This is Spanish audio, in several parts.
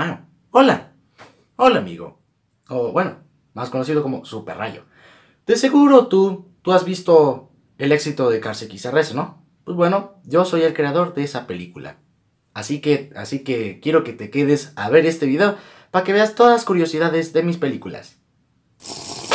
Mano, hola. Hola, amigo. O bueno, más conocido como Super Rayo. De seguro tú, tú has visto el éxito de Cars XRS, ¿no? Pues bueno, yo soy el creador de esa película. Así que, así que quiero que te quedes a ver este video para que veas todas las curiosidades de mis películas.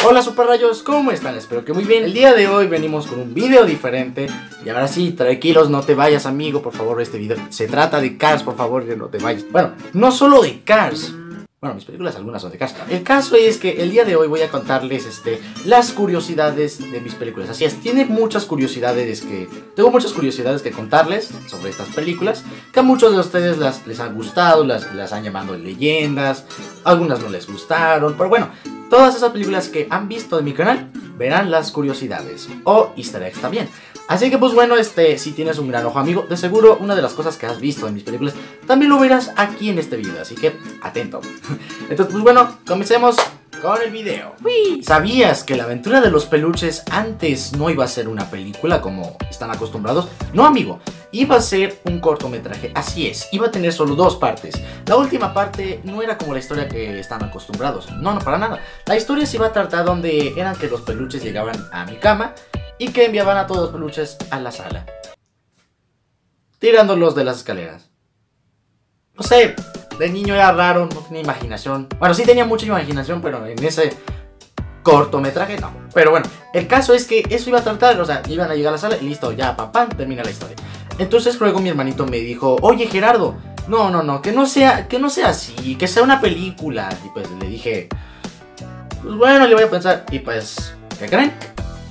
Hola Super Rayos, ¿cómo están? Espero que muy bien. El día de hoy venimos con un video diferente. Y ahora sí, tranquilos, no te vayas amigo, por favor, este video se trata de Cars, por favor, que no te vayas. Bueno, no solo de Cars. Bueno, mis películas algunas son de Cars. El caso es que el día de hoy voy a contarles este, las curiosidades de mis películas. Así es, tiene muchas curiosidades que... Tengo muchas curiosidades que contarles sobre estas películas. Que a muchos de ustedes las, les han gustado, las, las han llamado leyendas. Algunas no les gustaron. Pero bueno, Todas esas películas que han visto de mi canal verán las curiosidades o easter eggs también. Así que pues bueno, este, si tienes un gran ojo amigo, de seguro una de las cosas que has visto en mis películas también lo verás aquí en este video, así que atento. Entonces pues bueno, comencemos con el video. ¿Sabías que la aventura de los peluches antes no iba a ser una película como están acostumbrados? No amigo, iba a ser un cortometraje, así es, iba a tener solo dos partes. La última parte no era como la historia que están acostumbrados, no, no, para nada. La historia se iba a tratar donde eran que los peluches llegaban a mi cama y que enviaban a todos los peluches a la sala. Tirándolos de las escaleras. No sé, de niño era raro, no tenía imaginación. Bueno, sí tenía mucha imaginación, pero en ese cortometraje no. Pero bueno, el caso es que eso iba a tratar, o sea, iban a llegar a la sala y listo, ya, papá, termina la historia. Entonces luego mi hermanito me dijo, oye Gerardo, no, no, no, que no sea, que no sea así, que sea una película. Y pues le dije, pues bueno, le voy a pensar. Y pues, ¿qué creen?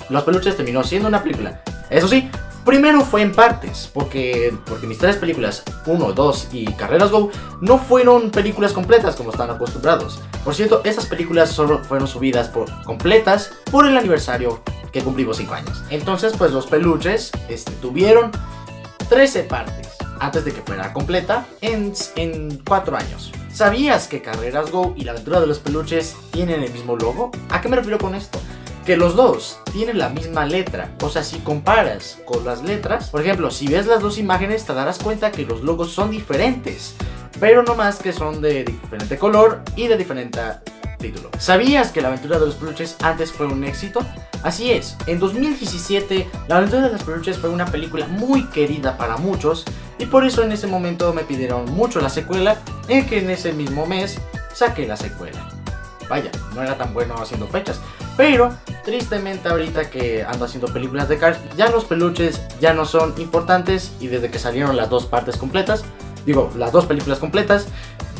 Los peluches terminó siendo una película. Eso sí, primero fue en partes, porque, porque mis tres películas, 1, 2 y Carreras Go, no fueron películas completas como están acostumbrados. Por cierto, esas películas solo fueron subidas por completas por el aniversario que cumplimos 5 años. Entonces, pues los peluches este, tuvieron 13 partes antes de que fuera completa en, en 4 años. ¿Sabías que Carreras Go y la aventura de los peluches tienen el mismo logo? ¿A qué me refiero con esto? Que los dos tienen la misma letra. O sea, si comparas con las letras, por ejemplo, si ves las dos imágenes te darás cuenta que los logos son diferentes. Pero no más que son de diferente color y de diferente título. ¿Sabías que la aventura de los peluches antes fue un éxito? Así es, en 2017 La aventura de los peluches fue una película muy querida para muchos y por eso en ese momento me pidieron mucho la secuela en que en ese mismo mes saqué la secuela. Vaya, no era tan bueno haciendo fechas, pero tristemente ahorita que ando haciendo películas de Cars, ya los peluches ya no son importantes y desde que salieron las dos partes completas, digo, las dos películas completas,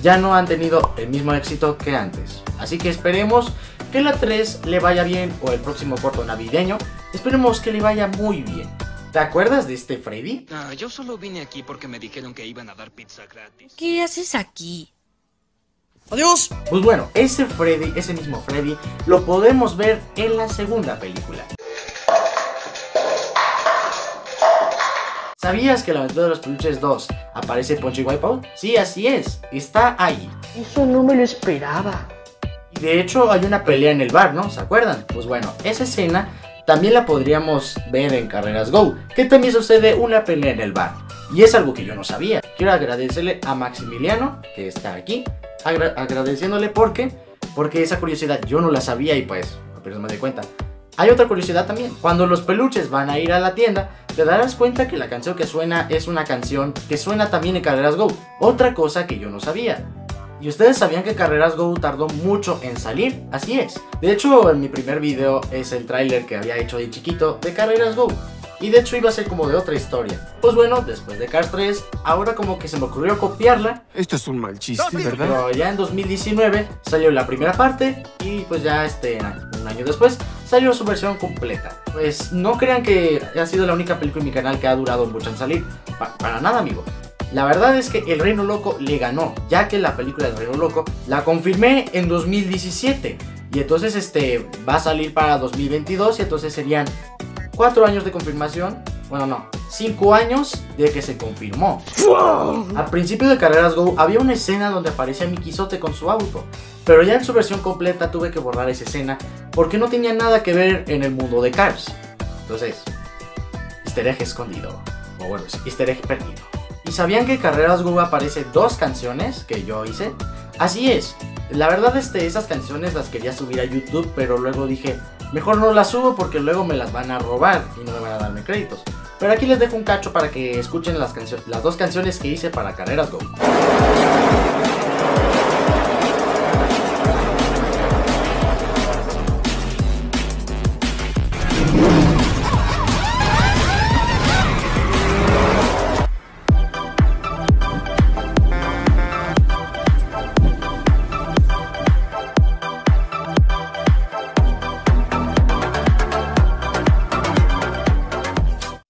ya no han tenido el mismo éxito que antes. Así que esperemos que la 3 le vaya bien o el próximo corto navideño, esperemos que le vaya muy bien. ¿Te acuerdas de este Freddy? Ah, yo solo vine aquí porque me dijeron que iban a dar pizza gratis. ¿Qué haces aquí? ¡Adiós! Pues bueno, ese Freddy, ese mismo Freddy, lo podemos ver en la segunda película. ¿Sabías que en la aventura de los peluches 2 aparece Punchy Wipeout? Sí, así es, está ahí. Eso no me lo esperaba. Y de hecho hay una pelea en el bar, ¿no? ¿Se acuerdan? Pues bueno, esa escena también la podríamos ver en Carreras Go, que también sucede una pelea en el bar. Y es algo que yo no sabía. Quiero agradecerle a Maximiliano, que está aquí, agradeciéndole porque, porque esa curiosidad yo no la sabía y pues, pero me di cuenta. Hay otra curiosidad también. Cuando los peluches van a ir a la tienda, te darás cuenta que la canción que suena es una canción que suena también en Carreras Go. Otra cosa que yo no sabía. ¿Y ustedes sabían que Carreras Go tardó mucho en salir? Así es. De hecho, en mi primer video es el tráiler que había hecho de chiquito de Carreras Go. Y de hecho iba a ser como de otra historia. Pues bueno, después de Cars 3, ahora como que se me ocurrió copiarla. Esto es un mal chiste, ¿verdad? Pero ya en 2019 salió la primera parte y pues ya este un año después salió su versión completa. Pues no crean que ha sido la única película en mi canal que ha durado mucho en salir. para nada, amigo. La verdad es que El Reino Loco le ganó, ya que la película del Reino Loco la confirmé en 2017. Y entonces este va a salir para 2022 y entonces serían cuatro años de confirmación. Bueno, no, cinco años de que se confirmó. Al principio de Carreras Go había una escena donde aparecía mi Quijote con su auto. Pero ya en su versión completa tuve que borrar esa escena porque no tenía nada que ver en el mundo de Cars. Entonces, easter egg escondido. O bueno, easter egg perdido. ¿Y sabían que Carreras Go aparece dos canciones que yo hice? Así es. La verdad, este, esas canciones las quería subir a YouTube, pero luego dije, mejor no las subo porque luego me las van a robar y no me van a darme créditos. Pero aquí les dejo un cacho para que escuchen las, las dos canciones que hice para Carreras Go.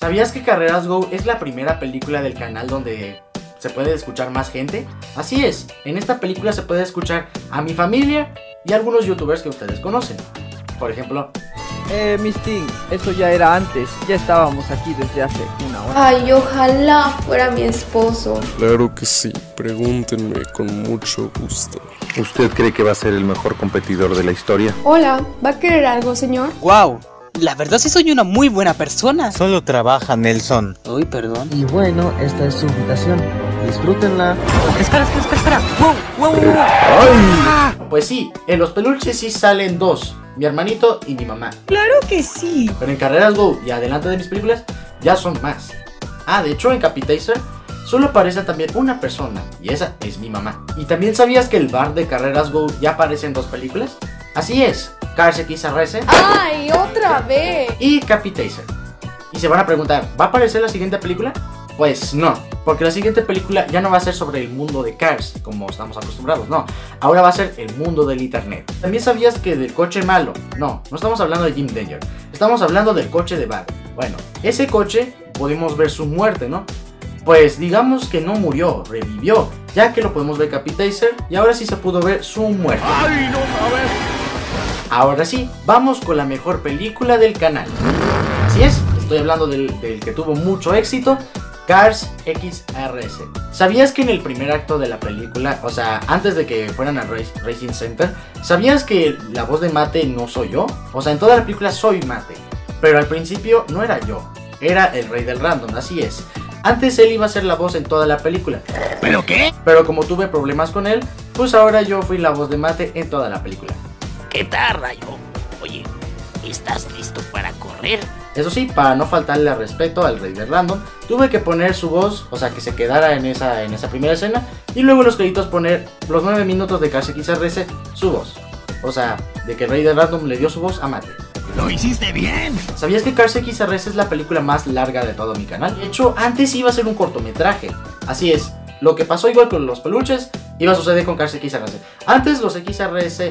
¿Sabías que Carreras Go es la primera película del canal donde se puede escuchar más gente? Así es, en esta película se puede escuchar a mi familia y algunos youtubers que ustedes conocen. Por ejemplo... Eh, Miss eso ya era antes, ya estábamos aquí desde hace una hora. Ay, ojalá fuera mi esposo. Claro que sí, pregúntenme con mucho gusto. ¿Usted cree que va a ser el mejor competidor de la historia? Hola, ¿va a querer algo, señor? ¡Wow! La verdad sí soy una muy buena persona. Solo trabaja Nelson. Uy, perdón. Y bueno, esta es su invitación. Disfrútenla. Espera, espera, espera, espera. ¡Wow! ¡Wow! wow. Pues sí, en los peluches sí salen dos. Mi hermanito y mi mamá. Claro que sí. Pero en Carreras Go y adelante de mis películas ya son más. Ah, de hecho en Capitazer solo aparece también una persona y esa es mi mamá. ¿Y también sabías que el bar de Carreras Go ya aparece en dos películas? Así es, Cars XRS. ¡Ay, otra vez! Y Capitazer. Y se van a preguntar, ¿va a aparecer la siguiente película? Pues no, porque la siguiente película ya no va a ser sobre el mundo de Cars, como estamos acostumbrados, no. Ahora va a ser el mundo del internet. También sabías que del coche malo, no, no estamos hablando de Jim Danger, estamos hablando del coche de Bart. Bueno, ese coche pudimos ver su muerte, ¿no? Pues digamos que no murió, revivió, ya que lo podemos ver Capitazer y ahora sí se pudo ver su muerte. ¡Ay, no Ahora sí, vamos con la mejor película del canal. Así es, estoy hablando del, que tuvo mucho éxito, Cars XRS. ¿Sabías que en el primer acto de la película, o sea, antes de que fueran a Racing Center, ¿sabías que la voz de Mate no soy yo? O sea, en toda la película soy Mate. Pero al principio no era yo, era el rey del random, así es. Antes él iba a ser la voz en toda la película. ¿Pero qué? Pero como tuve problemas con él, pues ahora yo fui la voz de Mate en toda la película. ¿Qué tal, Rayo? Oye, ¿estás listo para correr? Eso sí, para no faltarle al respeto al rey de random, tuve que poner su voz, o sea, que se quedara en esa, en esa primera escena, y luego en los créditos poner los 9 minutos de Cars XRS su voz. O sea, de que el rey de random le dio su voz a Mate. ¡Lo hiciste bien! ¿Sabías que Cars XRS es la película más larga de todo mi canal? De hecho, antes iba a ser un cortometraje. Así es, lo que pasó igual con los peluches, iba a suceder con Cars XRS. Antes los XRS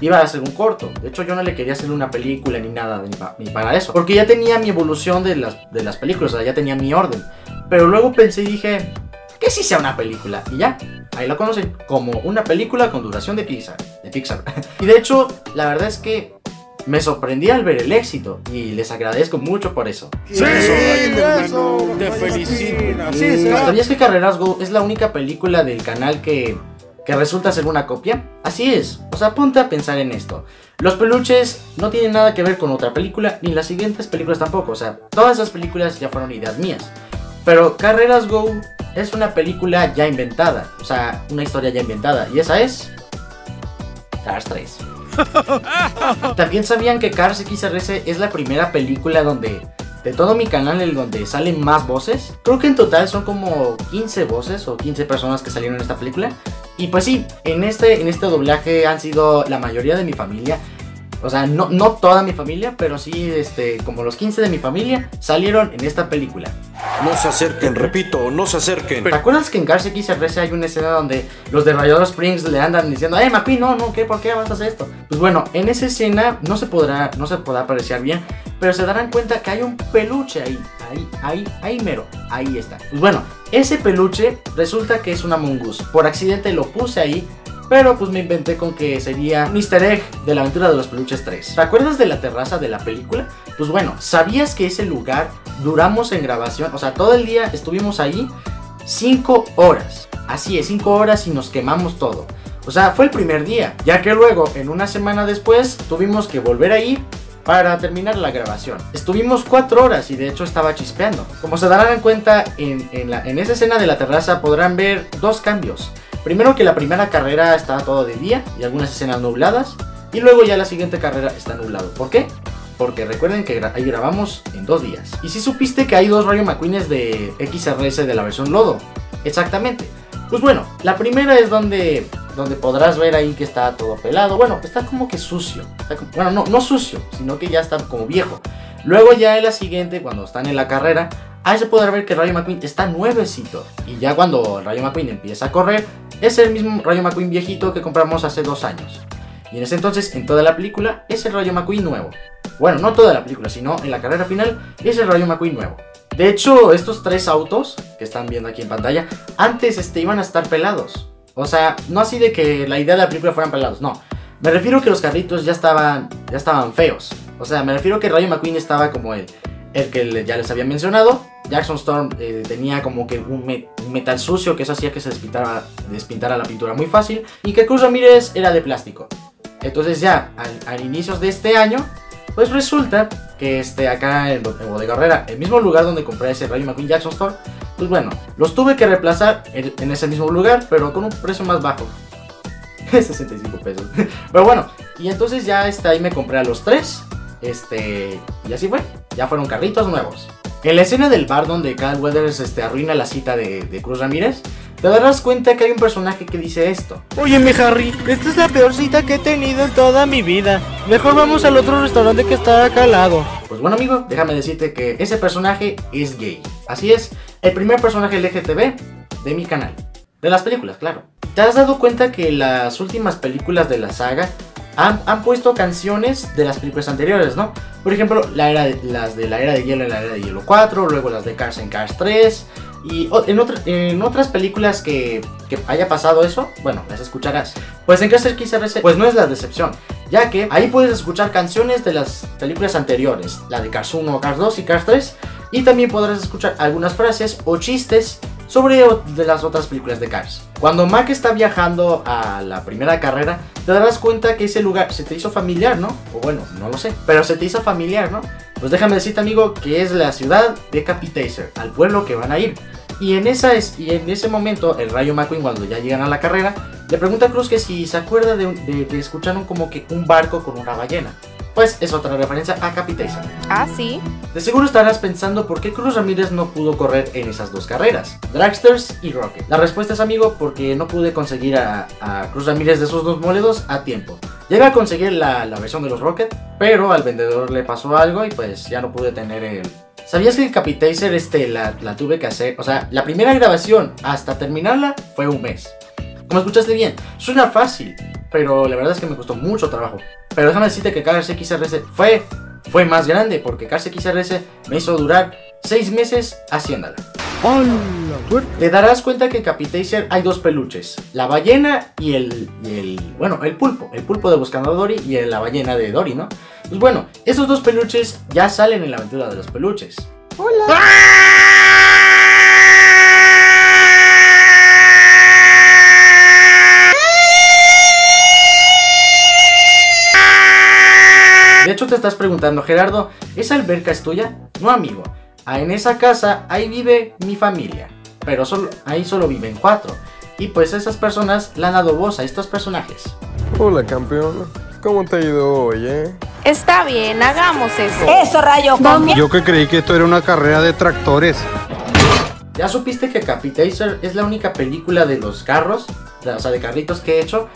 iba a hacer un corto. De hecho, yo no le quería hacer una película ni nada ni, para eso. Porque ya tenía mi evolución de las, de las películas, o sea, ya tenía mi orden. Pero luego pensé y dije, que sí sea una película. Y ya, ahí la conocen como una película con duración de Pixar. De Pixar. y de hecho, la verdad es que me sorprendí al ver el éxito y les agradezco mucho por eso. Sí, eso, te felicito. ¿Sabías que Carreras Go es la única película del canal que que resulta ser una copia? Así es, o sea, ponte a pensar en esto. Los peluches no tienen nada que ver con otra película, ni las siguientes películas tampoco, o sea, todas esas películas ya fueron ideas mías. Pero Carreras Go es una película ya inventada, o sea, una historia ya inventada, y esa es... Cars 3. También sabían que Cars XRS es la primera película donde de todo mi canal en donde salen más voces. Creo que en total son como 15 voces o 15 personas que salieron en esta película. Y pues sí, en este, en este doblaje han sido la mayoría de mi familia. O sea, no, no toda mi familia, pero sí, este, como los 15 de mi familia salieron en esta película. No se acerquen, repito, no se acerquen. ¿Te acuerdas que en Cars XRS hay una escena donde los de Rayador Springs le andan diciendo, eh, Mapi, no, no, ¿qué? ¿Por qué avanzas esto? Pues bueno, en esa escena no se podrá, no se podrá apreciar bien, pero se darán cuenta que hay un peluche ahí, ahí, ahí, ahí mero, ahí está. Pues bueno, ese peluche resulta que es una mongoose. Por accidente lo puse ahí pero pues me inventé con que sería Mr. Egg de la aventura de los peluches 3. ¿Te acuerdas de la terraza de la película? Pues bueno, ¿sabías que ese lugar duramos en grabación? O sea, todo el día estuvimos ahí 5 horas. Así es, 5 horas y nos quemamos todo. O sea, fue el primer día, ya que luego, en una semana después, tuvimos que volver a ir para terminar la grabación. Estuvimos 4 horas y de hecho estaba chispeando. Como se darán cuenta, en, en esa escena de la terraza podrán ver dos cambios. Primero que la primera carrera está todo de día y algunas escenas nubladas. Y luego ya la siguiente carrera está nublado. ¿Por qué? Porque recuerden que ahí grabamos en dos días. Y si supiste que hay dos Rayo McQueens de XRS de la versión Lodo. Exactamente. Pues bueno, la primera es donde, donde podrás ver ahí que está todo pelado. Bueno, está como que sucio. bueno, no, no sucio, sino que ya está como viejo. Luego ya en la siguiente, cuando están en la carrera, ahí se podrá ver que Rayo McQueen está nuevecito. Y ya cuando Rayo McQueen empieza a correr, es el mismo Rayo McQueen viejito que compramos hace dos años. Y en ese entonces, en toda la película, es el Rayo McQueen nuevo. Bueno, no toda la película, sino en la carrera final, es el Rayo McQueen nuevo. De hecho, estos tres autos que están viendo aquí en pantalla, antes este, iban a estar pelados. O sea, no así de que la idea de la película fueran pelados, no. Me refiero que los carritos ya estaban, ya estaban feos. O sea, me refiero que Rayo McQueen estaba como el, el que ya les había mencionado. Jackson Storm eh, tenía como que un, metal sucio que eso hacía que se despintara, la pintura muy fácil. Y que Cruz Ramírez era de plástico. Entonces ya, al, al inicios de este año, pues resulta que este, acá en, Bodega Herrera, el mismo lugar donde compré ese Rayo McQueen Jackson Store, pues bueno, los tuve que reemplazar en, ese mismo lugar, pero con un precio más bajo. 65 pesos. pero bueno, y entonces ya está, ahí me compré a los tres. Este, y así fue. Ya fueron carritos nuevos. En la escena del bar donde Cal Weathers este, arruina la cita de, de Cruz Ramírez, te darás cuenta que hay un personaje que dice esto. Oye, mi Harry, esta es la peor cita que he tenido en toda mi vida. Mejor vamos al otro restaurante que está acá al lado. Pues bueno, amigo, déjame decirte que ese personaje es gay. Así es, el primer personaje LGTB de mi canal. De las películas, claro. ¿Te has dado cuenta que las últimas películas de la saga han, puesto canciones de las películas anteriores, ¿no? Por ejemplo, la era las de la era de hielo en la era de hielo 4, luego las de Cars en Cars 3, y en, en otras películas que, que, haya pasado eso, bueno, las escucharás. Pues en Cars XRC, pues no es la decepción, ya que ahí puedes escuchar canciones de las películas anteriores, la de Cars 1, Cars 2 y Cars 3, y también podrás escuchar algunas frases o chistes sobre de las otras películas de Cars. Cuando Mac está viajando a la primera carrera, te darás cuenta que ese lugar se te hizo familiar, ¿no? O bueno, no lo sé, pero se te hizo familiar, ¿no? Pues déjame decirte, amigo, que es la ciudad de Capitacer, al pueblo que van a ir. Y en, esa es, y en ese momento, el Rayo McQueen, cuando ya llegan a la carrera, le pregunta a Cruz que si se acuerda de, que escucharon como que un barco con una ballena. Pues es otra referencia a Capitacer. Ah, sí. De seguro estarás pensando por qué Cruz Ramírez no pudo correr en esas dos carreras, Dragsters y Rocket. La respuesta es, amigo, porque no pude conseguir a, Cruz Ramírez de esos dos modelos a tiempo. Llegué a conseguir la, la versión de los Rocket, pero al vendedor le pasó algo y pues ya no pude tener el, ¿Sabías que el Capitacer este, la, la, tuve que hacer? O sea, la primera grabación hasta terminarla fue un mes. Como escuchaste bien, suena fácil, pero la verdad es que me costó mucho trabajo. Pero déjame decirte que Cars XRS fue, fue más grande, porque Cars XRS me hizo durar 6 meses haciéndola. Te darás cuenta que en Capitacer hay dos peluches, la ballena y el, y el, bueno, el pulpo, el pulpo de Buscando a Dory y la ballena de Dory, ¿no? Pues bueno, esos dos peluches ya salen en la aventura de los peluches. Hola. De hecho te estás preguntando, Gerardo, ¿esa alberca es tuya? No, amigo. Ah, en esa casa, ahí vive mi familia. Pero solo, ahí solo viven cuatro. Y pues esas personas la han dado voz a estos personajes. Hola campeón, ¿cómo te ha ido hoy, eh? Está bien, hagamos eso. Eso, Rayo. Yo que creí que esto era una carrera de tractores. ¿Ya supiste que Capitacer es la única película de los carros, o sea, de carritos que he hecho,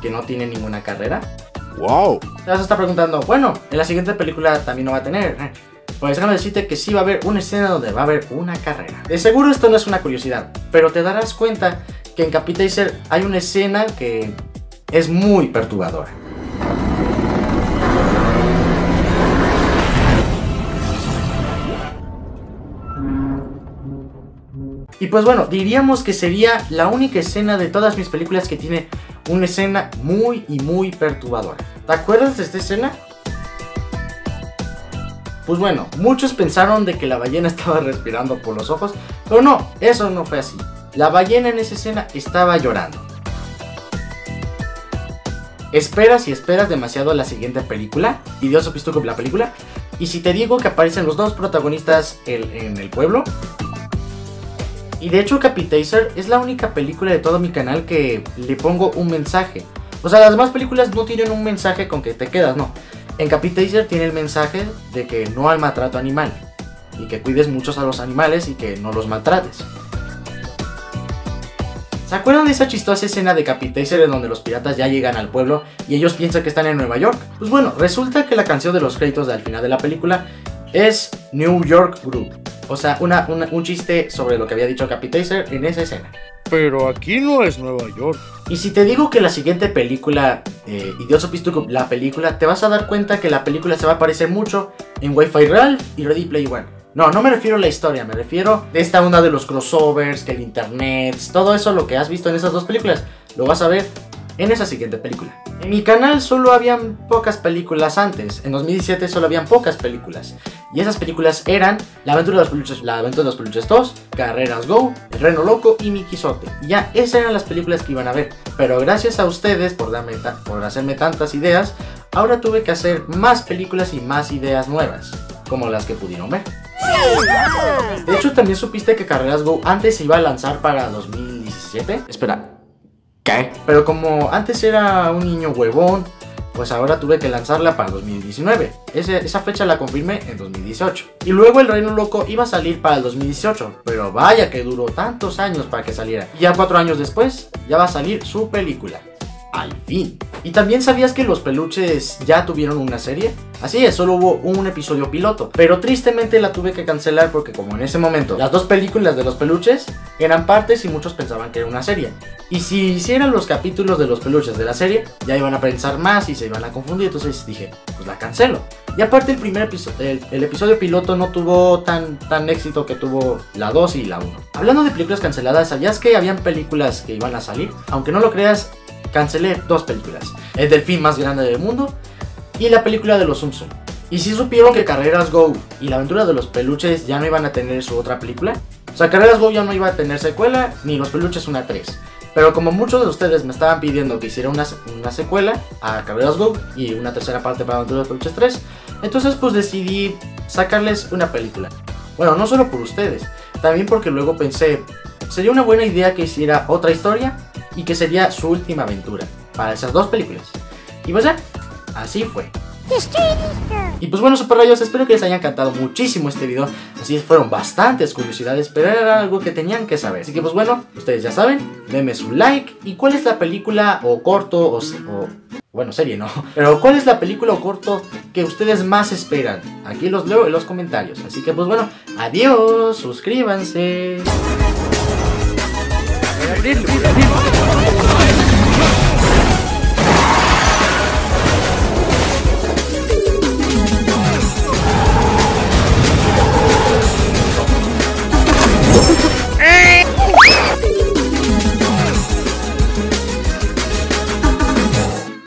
que no tiene ninguna carrera? ¡Wow! Te vas a estar preguntando, bueno, en la siguiente película también no va a tener. ¿eh? Pues déjame decirte que sí va a haber una escena donde va a haber una carrera. De seguro esto no es una curiosidad, pero te darás cuenta que en Capitacer hay una escena que es muy perturbadora. Y pues bueno, diríamos que sería la única escena de todas mis películas que tiene una escena muy y muy perturbadora. ¿Te acuerdas de esta escena? Pues bueno, muchos pensaron de que la ballena estaba respirando por los ojos, pero no, eso no fue así. La ballena en esa escena estaba llorando. Esperas y esperas demasiado la siguiente película, y Dios con la película, y si te digo que aparecen los dos protagonistas en, el pueblo, Y de hecho Capitazer es la única película de todo mi canal que le pongo un mensaje. O sea, las demás películas no tienen un mensaje con que te quedas, no. En Capitazer tiene el mensaje de que no al maltrato animal. Y que cuides muchos a los animales y que no los maltrates. ¿Se acuerdan de esa chistosa escena de Capitazer en donde los piratas ya llegan al pueblo y ellos piensan que están en Nueva York? Pues bueno, resulta que la canción de los créditos al final de la película es New York Group. O sea, una, una- un chiste sobre lo que había dicho Capitazer en esa escena. Pero aquí no es Nueva York. Y si te digo que la siguiente película, eh, Idiot Sophistico, la película, te vas a dar cuenta que la película se va a parecer mucho en Wi-Fi Ralph y Ready Play One. No, no me refiero a la historia, me refiero de esta onda de los crossovers, que el internet, todo eso lo que has visto en esas dos películas, lo vas a ver en esa siguiente película. En mi canal solo habían pocas películas antes, en 2017 solo habían pocas películas. Y esas películas eran La aventura de los peluches, La aventura de los peluches 2, Carreras Go, El Reno Loco y Mickey Sote. Ya, esas eran las películas que iban a ver. Pero gracias a ustedes por, darme por hacerme tantas ideas, ahora tuve que hacer más películas y más ideas nuevas, como las que pudieron ver. De hecho, también supiste que Carreras Go antes iba a lanzar para 2017. Espera, Pero como antes era un niño huevón, pues ahora tuve que lanzarla para 2019. Ese- esa fecha la confirmé en 2018. Y luego El Reino Loco iba a salir para el 2018, pero vaya que duró tantos años para que saliera. Y ya cuatro años después, ya va a salir su película. Al fin. ¿Y también sabías que los peluches ya tuvieron una serie? Así es, solo hubo un episodio piloto. Pero tristemente la tuve que cancelar porque como en ese momento las dos películas de los peluches eran partes y muchos pensaban que era una serie. Y si hicieran los capítulos de los peluches de la serie, ya iban a pensar más y se iban a confundir. Entonces dije, pues la cancelo. Y aparte el primer episodio, el, episodio piloto no tuvo tan, tan éxito que tuvo la 2 y la 1. Hablando de películas canceladas, ¿sabías que habían películas que iban a salir? Aunque no lo creas, cancelé dos películas. El delfín más grande del mundo y la película de los Zoom Zoom. ¿Y si supieron que Carreras Go y la aventura de los peluches ya no iban a tener su otra película? O sea, Carreras Go ya no iba a tener secuela, ni los peluches una 3. Pero como muchos de ustedes me estaban pidiendo que hiciera una, una secuela a Carreras Go y una tercera parte para Aventura de los Peluches 3, entonces pues decidí sacarles una película. Bueno, no solo por ustedes, también porque luego pensé, sería una buena idea que hiciera otra historia y que sería su última aventura para esas dos películas. Y pues ya, así fue. Y pues bueno, super rayos, espero que les haya encantado muchísimo este video. Así fueron bastantes curiosidades, pero era algo que tenían que saber. Así que pues bueno, ustedes ya saben, denme su like. ¿Y cuál es la película o corto o, o- bueno, serie no? Pero ¿cuál es la película o corto que ustedes más esperan? Aquí los leo en los comentarios. Así que pues bueno, adiós, suscríbanse. لل